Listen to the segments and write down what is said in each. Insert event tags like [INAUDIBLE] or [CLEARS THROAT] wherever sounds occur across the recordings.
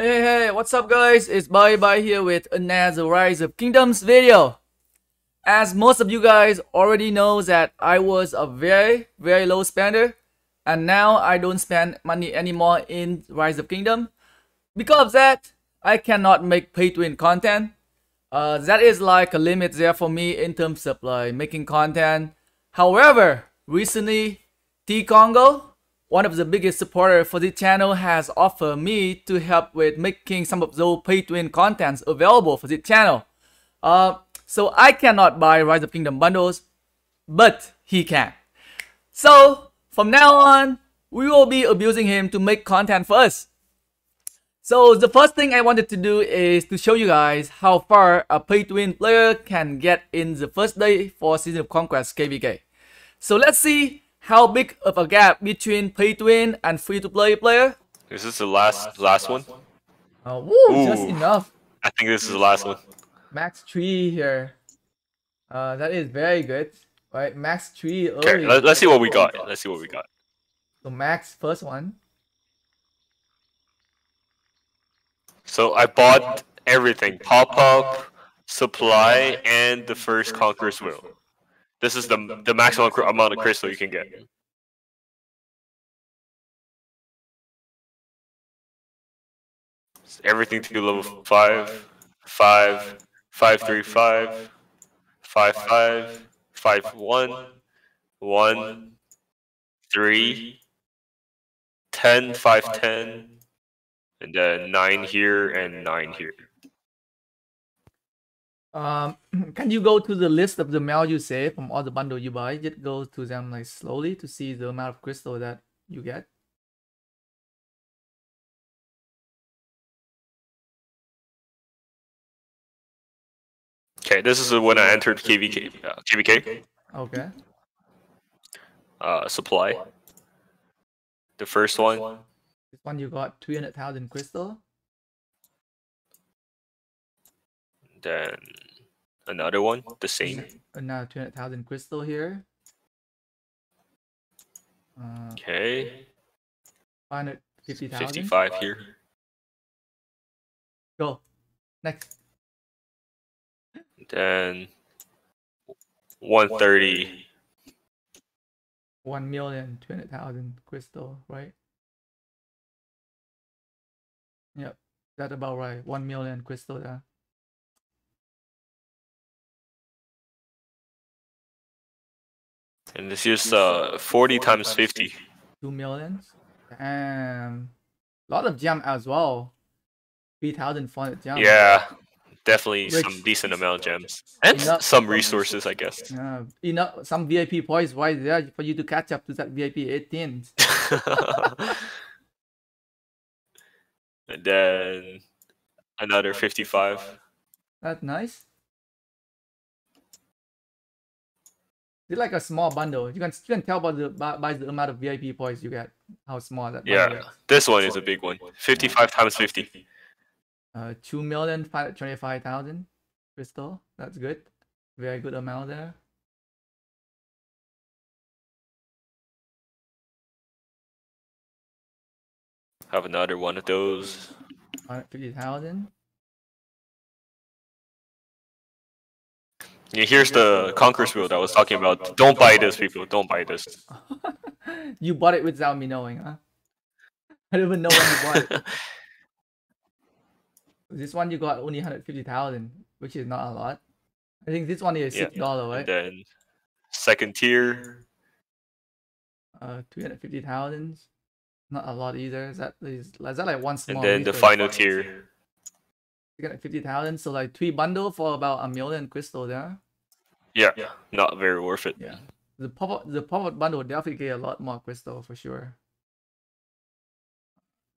Hey, hey, what's up guys? It's Bye Bye here with another Rise of Kingdoms video. As most of you guys already know that I was a very, very low spender. And now I don't spend money anymore in Rise of Kingdom. Because of that, I cannot make pay to win content. Uh, that is like a limit there for me in terms of like making content. However, recently T Congo, one of the biggest supporter for the channel has offered me to help with making some of those pay to win contents available for the channel. Uh, so I cannot buy Rise of Kingdom bundles, but he can. So from now on, we will be abusing him to make content for us. So the first thing I wanted to do is to show you guys how far a pay-to-win player can get in the first day for Season of Conquest KVK. So let's see how big of a gap between pay-to-win and free-to-play player. Is this the last last one? Uh, woo, just enough. I think this is the last one. Max 3 here. Uh, that is very good. Right, max 3 Okay, let, us see what we got. Let's see what we got. So max first one. So I bought everything: pop up, supply, and the first Conqueror's Will. This is the the maximum amount of crystal you can get. Everything to level five, five, five three five, five five, five one, one, three, ten, five ten, and then nine here and nine here. Um, [CLEARS THROAT] can you go to the list of the mail you save from all the bundle you buy? Just go to them like slowly to see the amount of crystal that you get. Okay, this is when I entered KVK. Uh, KVK Okay. uh, supply. The first one, This one you got 300,000 crystal. Then another one, the same. Another 200,000 crystal here. Uh, Okay, 550,000. 55 here. Go. Next. Then 130. 1 million 200,000 crystal, right? Yep. That's about right. 1 million crystal there. And this is uh 40 times 50. 2 millions. Damn. A lot of gem as well. 3,400 gems. Yeah, definitely Rich. some decent amount of gems. And Enough- some resources, I guess. Yeah, you know, some VIP points right there for you to catch up to that VIP 18. [LAUGHS] [LAUGHS] and then another 55. That's nice. It's like a small bundle. You can you can tell by the by, by the amount of VIP points you get how small that Yeah, is. this one is a big one. 55 times 50. Uh, two million five twenty-five thousand crystal. That's good. Very good amount there. Have another one of those. Hundred fifty thousand. Yeah, here's the Conqueror's wheel that I was talking about. Don't buy this, people. Don't buy this. [LAUGHS] you bought it without me knowing, huh? I don't even know when you bought it. [LAUGHS] this one you got only 150,000, which is not a lot. I think this one is $6, yeah. right? And then second tier. Uh, 250,000. Not a lot either. Is that, is, is that like one small? And then the final tier. tier. 350,000. So like three bundle for about a million crystal there. Yeah, yeah. not very worth it. Yeah. The pop the pop bundle definitely get a lot more crystal for sure.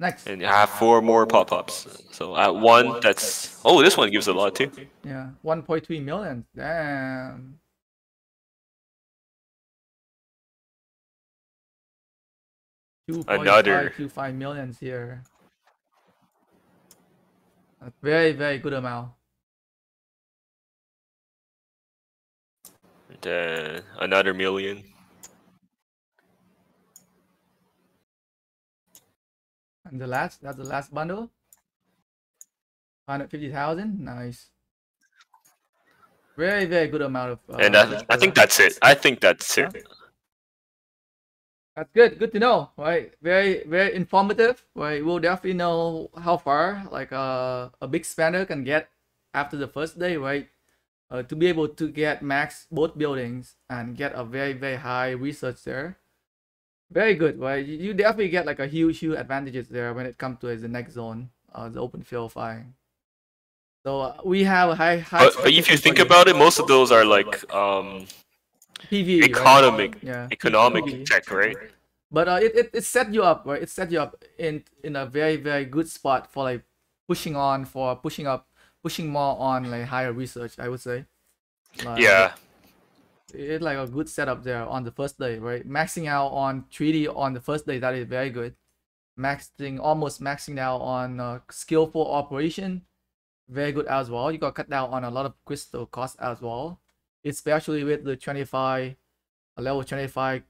Next. And you have four more pop-ups. So at one, that's... Oh, this one gives a lot too. Yeah, 1.3 million. Damn. Another. 5 millions here. A very, very good amount. And then another million. And the last, that's the last bundle. 150,000. Nice. Very, very good amount of. Uh, and I, I think that's it. I think that's it. That's good. Good to know, right? Very, very informative. Right, we'll definitely know how far like uh, a big spender can get after the first day, right? Uh, to be able to get max both buildings and get a very, very high research there. Very good, right? You definitely get like a huge, huge advantages there when it comes to the next zone, uh, the open field firing. So uh, we have a high, high. But, but if you think about it, most of those are like um, PV, economic, right? yeah, economic PV. check, right? But uh, it, it, it set you up, right? It set you up in in a very very good spot for like pushing on for pushing up, pushing more on like higher research. I would say. Like, Yeah. It's like a good setup there on the first day, right? Maxing out on 3D on the first day, that is very good. Maxing almost maxing out on uh, skillful operation, very good as well. You got cut down on a lot of crystal cost as well, especially with the 25 uh, level 25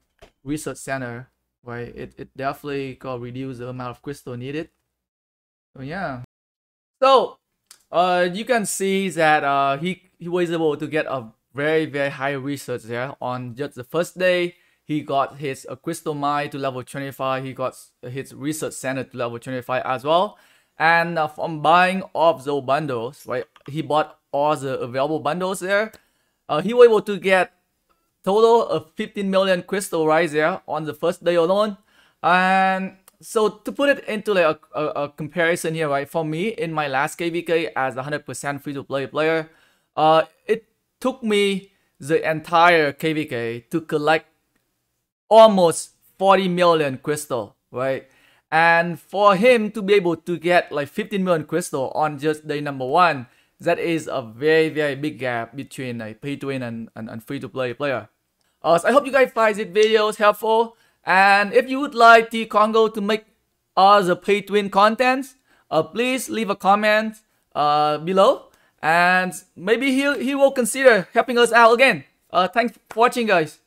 research center, right? It it definitely got reduce the amount of crystal needed. So yeah. So uh you can see that uh he he was able to get a very very high research there on just the first day he got his uh, crystal mine to level 25 he got his research center to level 25 as well and uh, from buying of those bundles right he bought all the available bundles there uh, he was able to get total of 15 million crystal right there on the first day alone. And so to put it into like a, a, a comparison here right for me in my last kvk as a 100% free to play player uh it took me the entire kvk to collect almost 40 million crystal right? And for him to be able to get like 15 million crystal on just day number one that is a very very big gap between a pay to win and, and, and free to play player uh, so I hope you guys find these videos helpful. And if you would like T Congo to make other pay to win contents, uh, please leave a comment uh, below. And maybe he, he will consider helping us out again. Uh, thanks for watching guys.